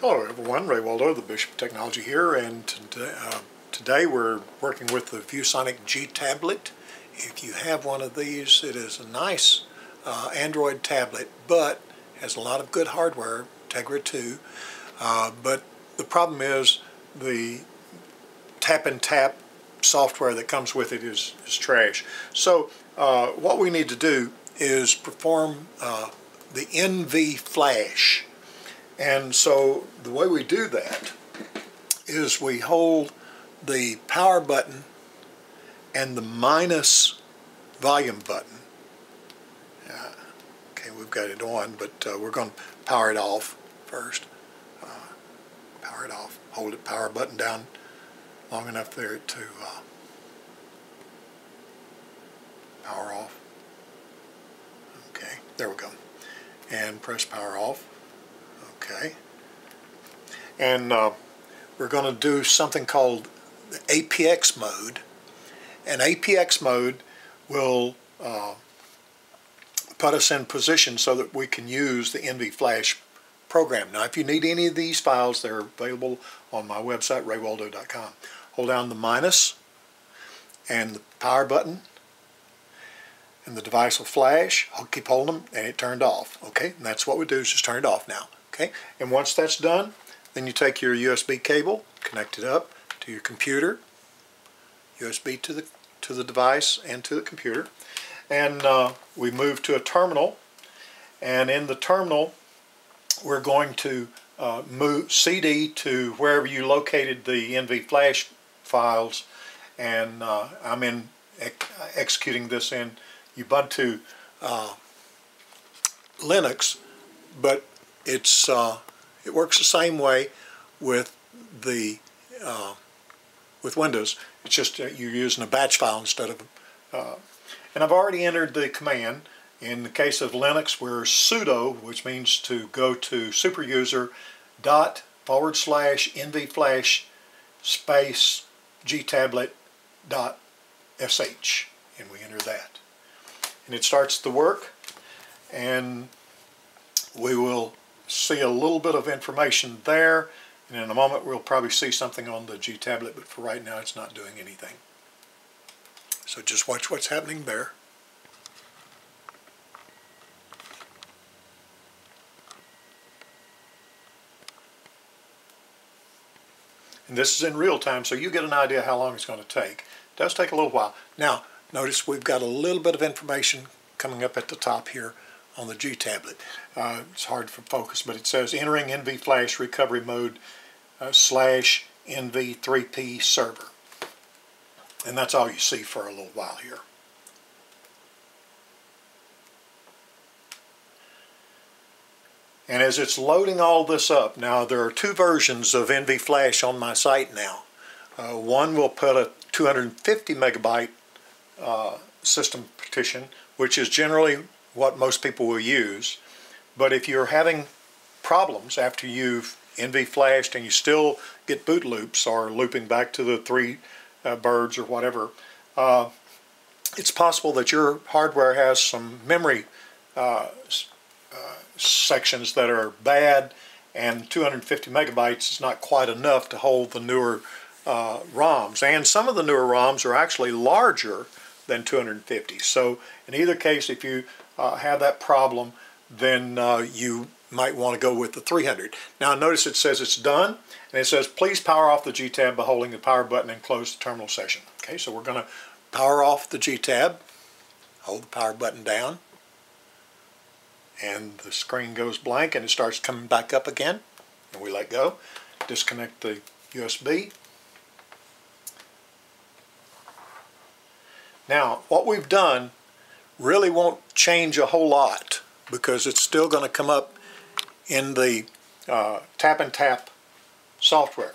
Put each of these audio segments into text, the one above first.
Hello everyone, Ray Waldo, the Bishop of Technology here, and today, uh, today we're working with the ViewSonic G tablet. If you have one of these, it is a nice uh, Android tablet, but has a lot of good hardware, Tegra 2, uh, but the problem is the tap and tap software that comes with it is, is trash. So uh, what we need to do is perform uh, the NV Flash and so the way we do that is we hold the power button and the minus volume button. Uh, okay, we've got it on, but uh, we're going to power it off first. Uh, power it off. Hold it power button down long enough there to uh, power off. Okay, there we go. And press power off. Okay. And uh, we're going to do something called APX mode. And APX mode will uh, put us in position so that we can use the NV Flash program. Now, if you need any of these files, they're available on my website, raywaldo.com. Hold down the minus and the power button, and the device will flash. I'll keep holding them, and it turned off. Okay, and that's what we do is just turn it off now. Okay, and once that's done, then you take your USB cable, connect it up to your computer, USB to the to the device and to the computer, and uh, we move to a terminal. And in the terminal, we're going to uh, move CD to wherever you located the NV Flash files, and uh, I'm in executing this in Ubuntu uh, Linux, but it's uh, it works the same way with the uh, with Windows. It's just you're using a batch file instead of. Uh, and I've already entered the command. In the case of Linux, we're sudo, which means to go to superuser dot forward slash nvflash space gtablet dot sh, and we enter that. And it starts the work, and we will see a little bit of information there and in a moment we'll probably see something on the G tablet but for right now it's not doing anything. So just watch what's happening there. And this is in real time so you get an idea how long it's going to take. It does take a little while. Now notice we've got a little bit of information coming up at the top here on the G tablet. Uh, it's hard for focus, but it says entering NV Flash recovery mode uh, slash NV3P server. And that's all you see for a little while here. And as it's loading all this up, now there are two versions of NV Flash on my site now. Uh, one will put a 250 megabyte uh, system partition, which is generally what most people will use. But if you're having problems after you've NV flashed and you still get boot loops or looping back to the three uh, birds or whatever, uh, it's possible that your hardware has some memory uh, uh sections that are bad and 250 megabytes is not quite enough to hold the newer uh, ROMs. And some of the newer ROMs are actually larger than 250. So in either case, if you uh, have that problem, then uh, you might want to go with the 300. Now notice it says it's done, and it says please power off the G-tab by holding the power button and close the terminal session. Okay, so we're going to power off the G-tab, hold the power button down, and the screen goes blank and it starts coming back up again, and we let go. Disconnect the USB. Now, what we've done really won't change a whole lot because it's still going to come up in the uh, tap and tap software,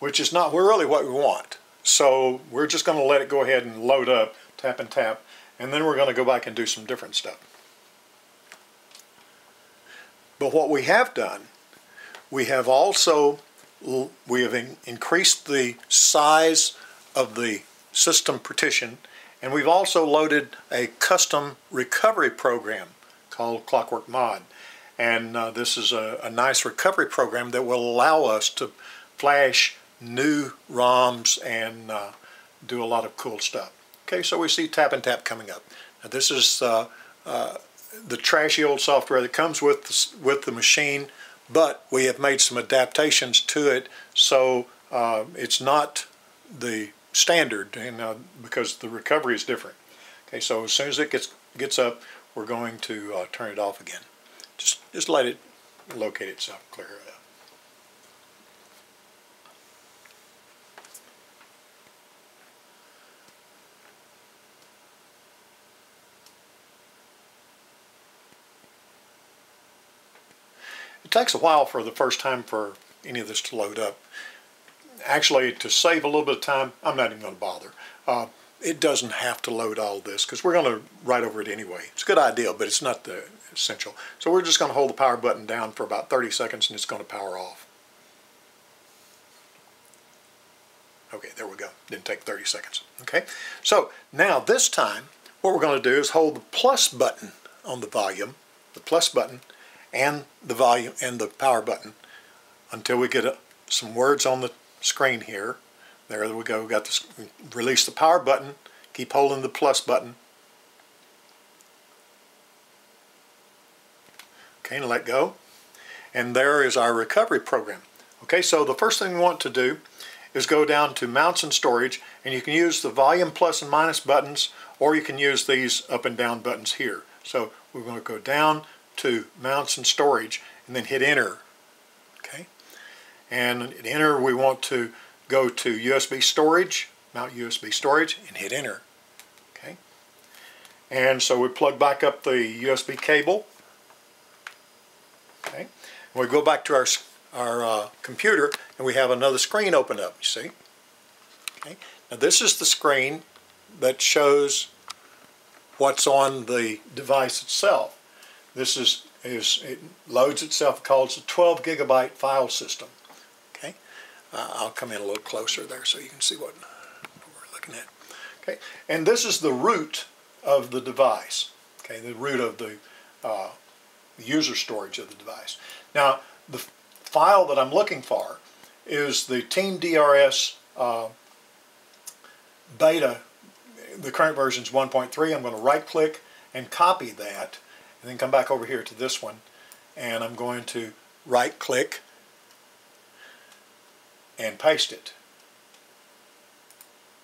which is not really what we want. So we're just going to let it go ahead and load up, tap and tap, and then we're going to go back and do some different stuff. But what we have done, we have also we have in increased the size of the system partition and we've also loaded a custom recovery program called Clockwork Mod. And uh, this is a, a nice recovery program that will allow us to flash new ROMs and uh, do a lot of cool stuff. Okay, so we see Tap and Tap coming up. Now this is uh, uh, the trashy old software that comes with the, with the machine, but we have made some adaptations to it so uh, it's not the standard and, uh, because the recovery is different. Okay, so as soon as it gets gets up, we're going to uh, turn it off again. Just just let it locate itself, clear it up. It takes a while for the first time for any of this to load up. Actually, to save a little bit of time, I'm not even going to bother. Uh, it doesn't have to load all this because we're going to write over it anyway. It's a good idea, but it's not the essential. So we're just going to hold the power button down for about 30 seconds and it's going to power off. Okay, there we go. Didn't take 30 seconds. Okay, so now this time what we're going to do is hold the plus button on the volume, the plus button, and the volume and the power button until we get a, some words on the screen here. There we go. We got this. Release the power button. Keep holding the plus button. Okay, and let go. And there is our recovery program. Okay, so the first thing we want to do is go down to mounts and storage, and you can use the volume plus and minus buttons, or you can use these up and down buttons here. So we're going to go down to mounts and storage, and then hit enter. And enter we want to go to USB storage, mount USB storage, and hit enter. Okay, and so we plug back up the USB cable. Okay, and we go back to our our uh, computer, and we have another screen open up. You see? Okay, now this is the screen that shows what's on the device itself. This is, is it loads itself, calls a 12 gigabyte file system. Uh, I'll come in a little closer there so you can see what we're looking at. Okay, and this is the root of the device. Okay, the root of the uh, user storage of the device. Now, the file that I'm looking for is the Team DRH uh, beta. The current version is 1.3. I'm going to right click and copy that and then come back over here to this one and I'm going to right click and paste it.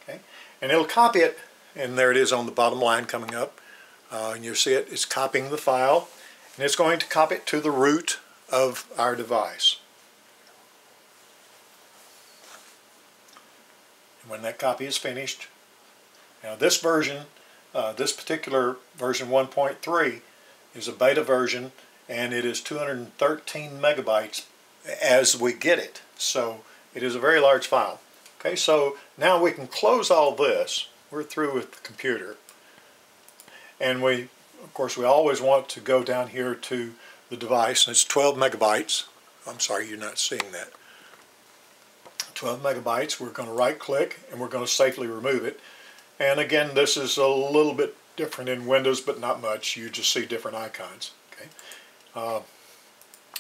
Okay, and it'll copy it, and there it is on the bottom line coming up. Uh, and you'll see it, it's copying the file, and it's going to copy it to the root of our device. And when that copy is finished, now this version, uh, this particular version 1.3 is a beta version, and it is 213 megabytes as we get it. So it is a very large file. Okay, so now we can close all this. We're through with the computer. And we, of course, we always want to go down here to the device, and it's 12 megabytes. I'm sorry, you're not seeing that. 12 megabytes. We're going to right click and we're going to safely remove it. And again, this is a little bit different in Windows, but not much. You just see different icons. Okay, uh,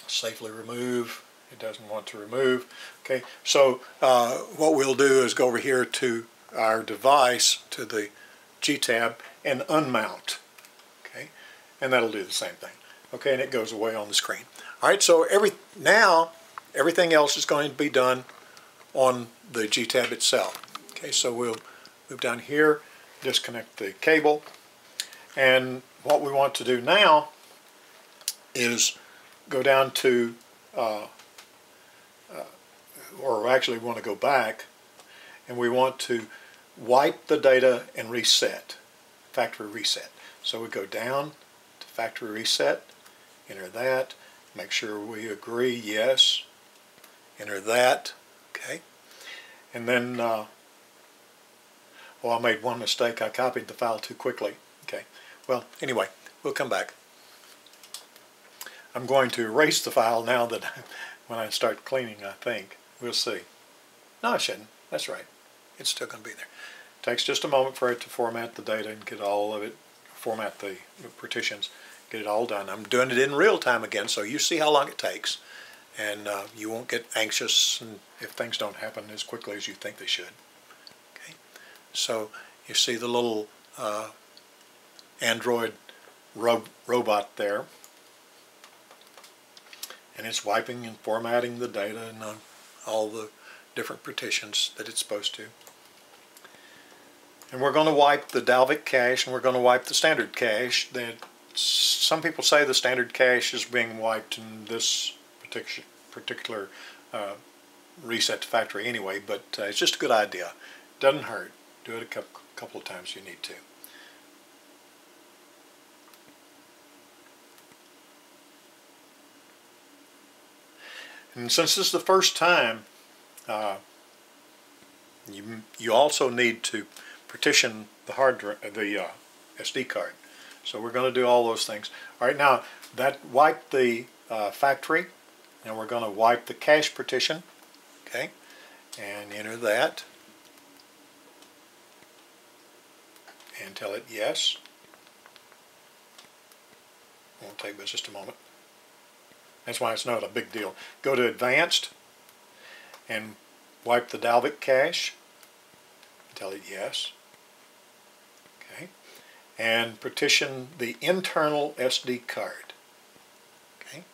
Safely remove it doesn't want to remove. Okay, so uh, what we'll do is go over here to our device, to the G-tab, and unmount. Okay, and that'll do the same thing. Okay, and it goes away on the screen. All right, so every now everything else is going to be done on the G-tab itself. Okay, so we'll move down here, disconnect the cable, and what we want to do now is go down to uh, or actually want to go back and we want to wipe the data and reset, factory reset. So we go down to factory reset, enter that, make sure we agree, yes, enter that, okay. And then, uh, well, I made one mistake. I copied the file too quickly. Okay. Well, anyway, we'll come back. I'm going to erase the file now that when I start cleaning, I think. We'll see. No, I shouldn't. That's right. It's still going to be there. It takes just a moment for it to format the data and get all of it, format the partitions, get it all done. I'm doing it in real time again, so you see how long it takes, and uh, you won't get anxious if things don't happen as quickly as you think they should. Okay, so you see the little uh, Android ro robot there, and it's wiping and formatting the data and uh, all the different partitions that it's supposed to. And we're going to wipe the Dalvik cache and we're going to wipe the standard cache. That some people say the standard cache is being wiped in this particular particular uh, reset to factory anyway, but uh, it's just a good idea. Doesn't hurt. Do it a couple, couple of times you need to. And since this is the first time, uh, you, you also need to partition the hard the uh, SD card. So we're going to do all those things. All right, now that wiped the uh, factory, and we're going to wipe the cache partition. Okay, and enter that, and tell it yes. Won't take but just a moment. That's why it's not a big deal. Go to Advanced and wipe the Dalvik cache. Tell it yes Okay. and partition the internal SD card. Okay.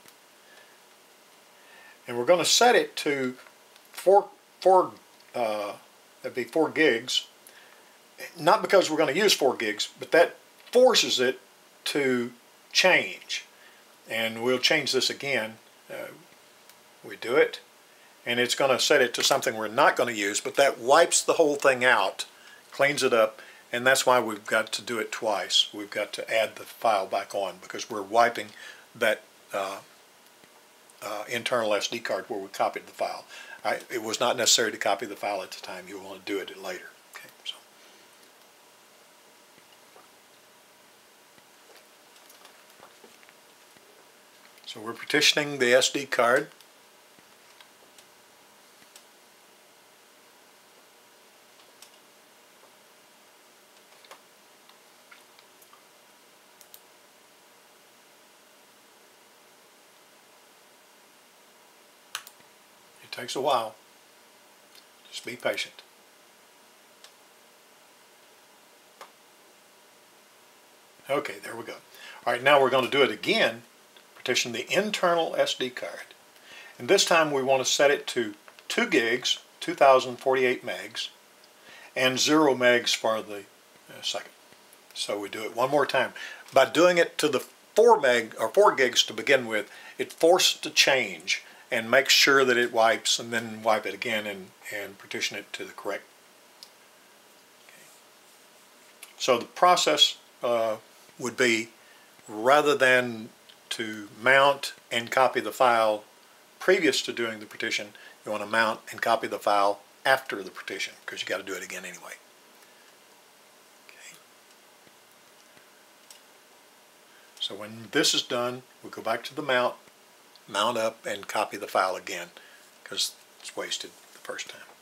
And we're going to set it to four, four uh, that'd be four gigs. Not because we're going to use four gigs, but that forces it to change. And we'll change this again. Uh, we do it, and it's going to set it to something we're not going to use, but that wipes the whole thing out, cleans it up, and that's why we've got to do it twice. We've got to add the file back on because we're wiping that uh, uh, internal SD card where we copied the file. I, it was not necessary to copy the file at the time. You want to do it later. Okay, so. So we're partitioning the SD card. It takes a while. Just be patient. Okay, there we go. All right, now we're going to do it again. Partition the internal SD card. And this time we want to set it to 2 gigs, 2048 megs, and 0 megs for the uh, second. So we do it one more time. By doing it to the 4 meg or 4 gigs to begin with, it forced to change and make sure that it wipes and then wipe it again and, and partition it to the correct. Okay. So the process uh, would be rather than to mount and copy the file previous to doing the partition, you want to mount and copy the file after the partition because you got to do it again anyway. Okay. So when this is done, we go back to the mount mount up and copy the file again because it's wasted the first time.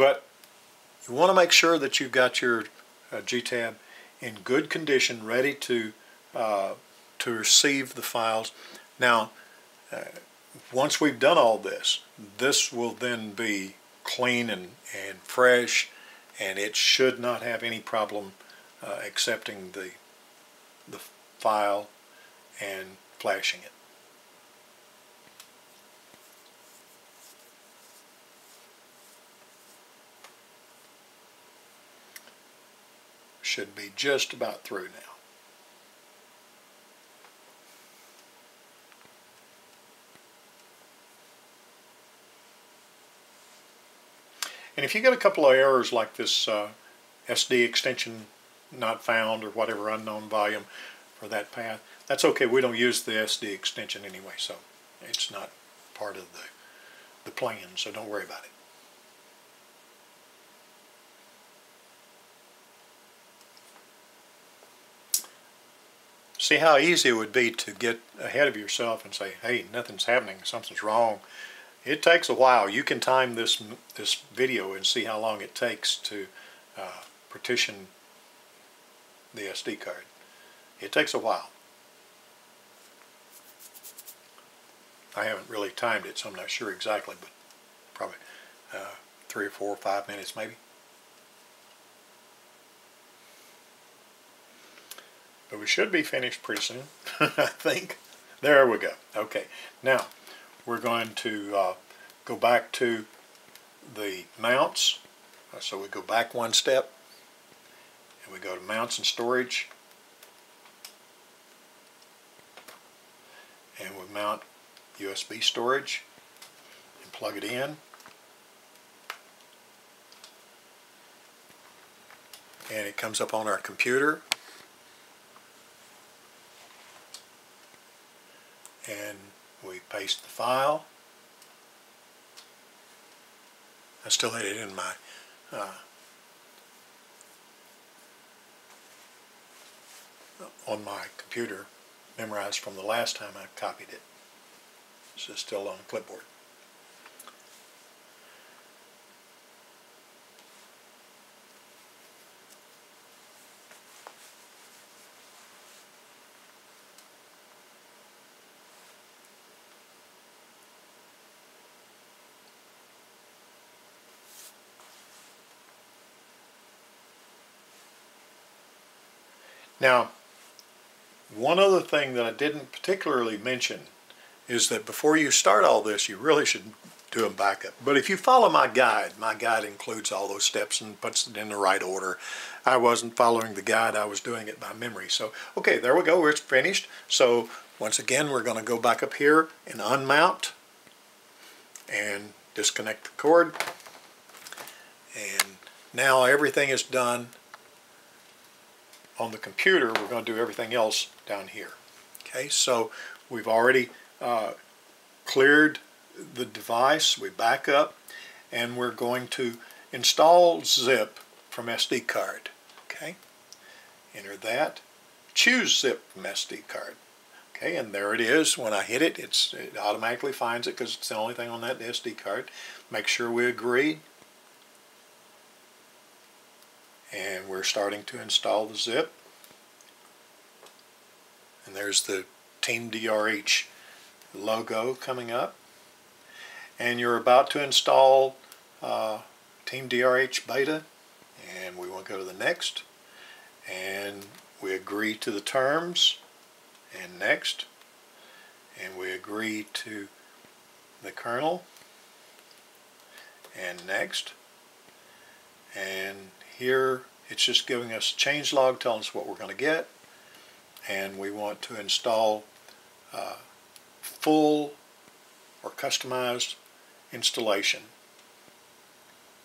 But you want to make sure that you've got your uh, GTAB in good condition, ready to uh, to receive the files. Now, uh, once we've done all this, this will then be clean and, and fresh and it should not have any problem uh, accepting the, the file and flashing it. Should be just about through now. And if you get a couple of errors like this uh, SD extension not found or whatever unknown volume for that path, that's okay. We don't use the SD extension anyway, so it's not part of the, the plan, so don't worry about it. See how easy it would be to get ahead of yourself and say, hey, nothing's happening, something's wrong. it takes a while. You can time this this video and see how long it takes to uh, partition the SD card. It takes a while. I haven't really timed it, so I'm not sure exactly, but probably uh, three or four or five minutes maybe. But we should be finished pretty soon, I think. There we go. Okay, now we're going to uh, go back to the mounts. Uh, so we go back one step and we go to mounts and storage. And we mount USB storage and plug it in. And it comes up on our computer. And we paste the file. I still had it in my uh, on my computer memorized from the last time I copied it. This is still on the clipboard. Now, one other thing that I didn't particularly mention is that before you start all this, you really should do a backup. But if you follow my guide, my guide includes all those steps and puts it in the right order. I wasn't following the guide, I was doing it by memory. So, okay, there we go, it's finished. So, once again, we're going to go back up here and unmount and disconnect the cord. And now everything is done on the computer, we're going to do everything else down here. Okay, so we've already uh, cleared the device, we back up, and we're going to install zip from SD card. Okay, enter that, choose zip from SD card. Okay, and there it is. When I hit it, it's, it automatically finds it because it's the only thing on that SD card. Make sure we agree. And we're starting to install the zip. And there's the Team DRH logo coming up. And you're about to install uh, Team DRH Beta. And we want to go to the next. And we agree to the terms. And next. And we agree to the kernel. And next. And here it's just giving us a change log telling us what we're going to get and we want to install uh, full or customized installation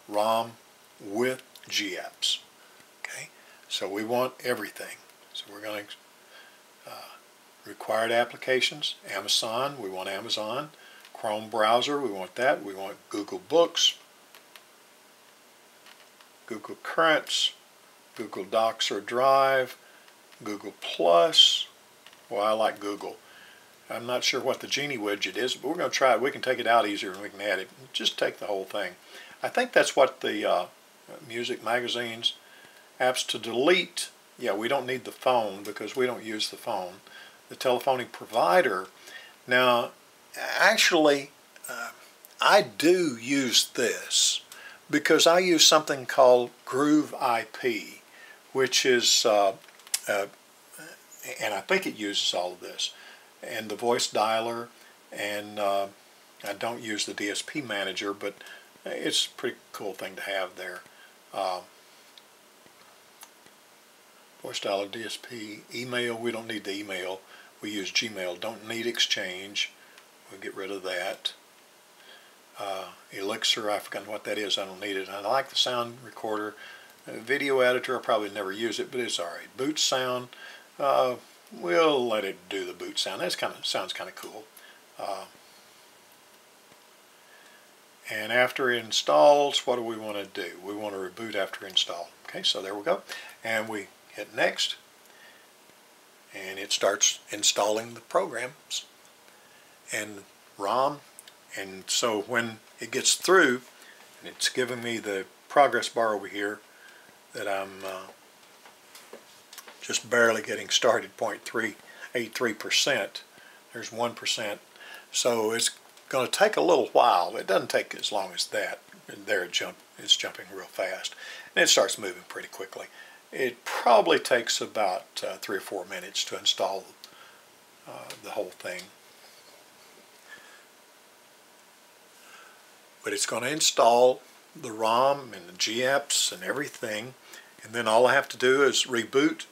ROM with GApps okay? So we want everything. So we're going to uh, required applications Amazon we want Amazon Chrome browser we want that we want Google Books Google Currents Google Docs or Drive, Google Plus. Well, I like Google. I'm not sure what the Genie widget is, but we're going to try it. We can take it out easier and we can add it. Just take the whole thing. I think that's what the uh, music magazines apps to delete. Yeah, we don't need the phone because we don't use the phone. The telephony provider. Now, actually, uh, I do use this because I use something called Groove IP which is, uh, uh, and I think it uses all of this, and the voice dialer, and uh, I don't use the DSP manager, but it's a pretty cool thing to have there. Uh, voice dialer, DSP, email, we don't need the email. We use Gmail, don't need Exchange. We'll get rid of that. Uh, Elixir, I forgot what that is, I don't need it. I like the sound recorder video editor, I'll probably never use it, but it's alright. Boot sound, uh, we'll let it do the boot sound. That kind of sounds kind of cool. Uh, and after it installs, what do we want to do? We want to reboot after install. Okay, so there we go. And we hit next, and it starts installing the programs. And ROM And so when it gets through, and it's giving me the progress bar over here that I'm uh, just barely getting started, 0.383%. There's 1%. So it's going to take a little while. It doesn't take as long as that. And There it jump, it's jumping real fast. And it starts moving pretty quickly. It probably takes about uh, three or four minutes to install uh, the whole thing. But it's going to install the ROM and the GApps and everything. And then all I have to do is reboot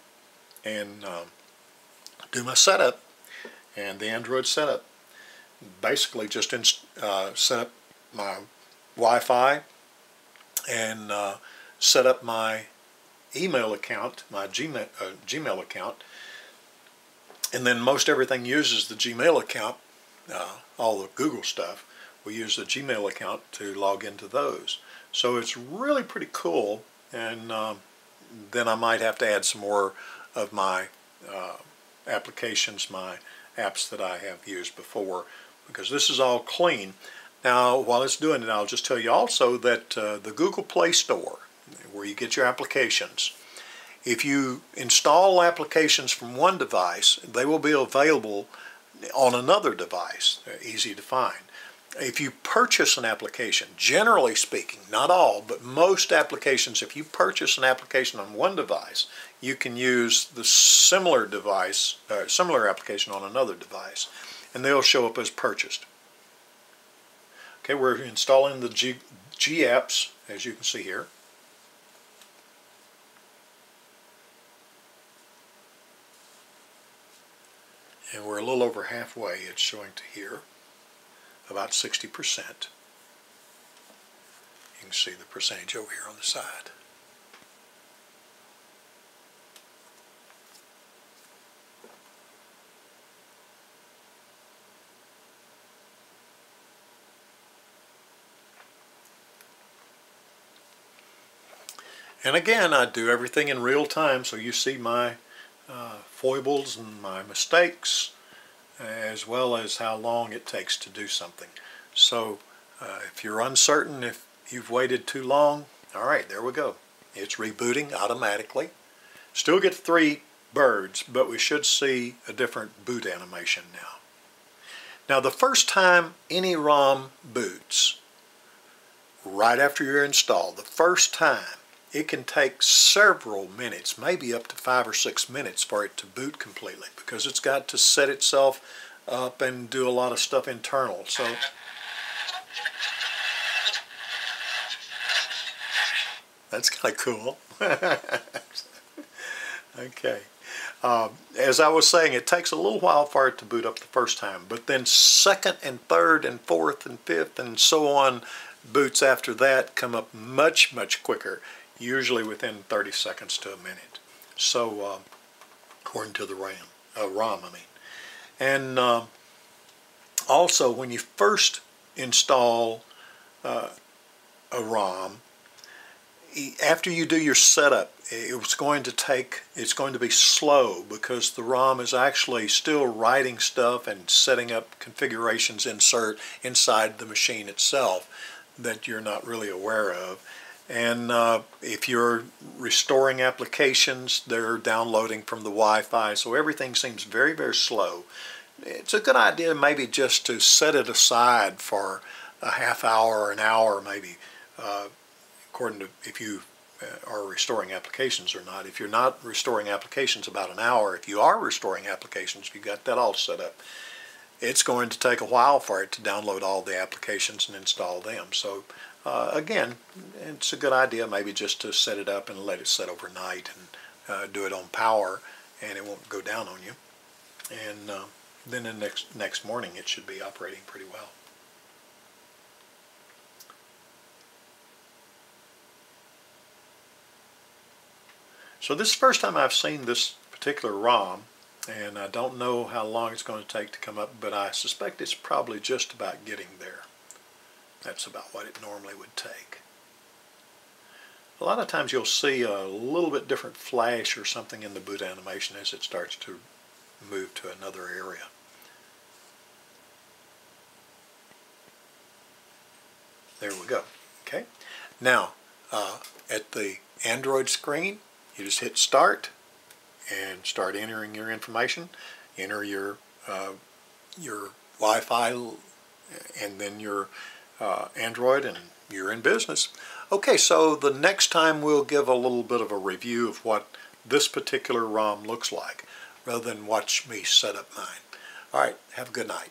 and um, do my setup and the Android setup. Basically just uh, set up my Wi-Fi and uh, set up my email account, my Gmail, uh, Gmail account, and then most everything uses the Gmail account, uh, all the Google stuff, we use the Gmail account to log into those. So it's really pretty cool, and um, then I might have to add some more of my uh, applications, my apps that I have used before, because this is all clean. Now, while it's doing it, I'll just tell you also that uh, the Google Play Store, where you get your applications, if you install applications from one device, they will be available on another device. They're easy to find. If you purchase an application, generally speaking, not all, but most applications, if you purchase an application on one device, you can use the similar device, uh, similar application on another device, and they'll show up as purchased. Okay, we're installing the G, G apps, as you can see here. And we're a little over halfway, it's showing to here, about 60%. You can see the percentage over here on the side. And again, I do everything in real time, so you see my uh, foibles and my mistakes, as well as how long it takes to do something. So uh, if you're uncertain if you've waited too long, all right, there we go. It's rebooting automatically. Still get three birds, but we should see a different boot animation now. Now the first time any ROM boots, right after you're installed, the first time, it can take several minutes, maybe up to five or six minutes for it to boot completely because it's got to set itself up and do a lot of stuff internal. So that's kind of cool. okay. Um, as I was saying, it takes a little while for it to boot up the first time, but then second and third and fourth and fifth and so on boots after that come up much, much quicker usually within 30 seconds to a minute. So, uh, according to the RAM, uh, ROM, I mean. And uh, also, when you first install uh, a ROM, after you do your setup, it's going to take, it's going to be slow because the ROM is actually still writing stuff and setting up configurations insert inside the machine itself that you're not really aware of. And uh, if you're restoring applications, they're downloading from the Wi-Fi, so everything seems very, very slow. It's a good idea maybe just to set it aside for a half hour or an hour maybe, uh, according to if you uh, are restoring applications or not. If you're not restoring applications, about an hour. If you are restoring applications, you've got that all set up. It's going to take a while for it to download all the applications and install them. So uh, again, it's a good idea maybe just to set it up and let it set overnight and uh, do it on power and it won't go down on you. And uh, then the next, next morning it should be operating pretty well. So this is the first time I've seen this particular ROM and I don't know how long it's going to take to come up, but I suspect it's probably just about getting there. That's about what it normally would take. A lot of times you'll see a little bit different flash or something in the boot animation as it starts to move to another area. There we go. Okay. Now, uh, at the Android screen, you just hit start and start entering your information. Enter your uh, your Wi-Fi and then your uh, Android and you're in business. Okay, so the next time we'll give a little bit of a review of what this particular ROM looks like rather than watch me set up mine. All right, have a good night.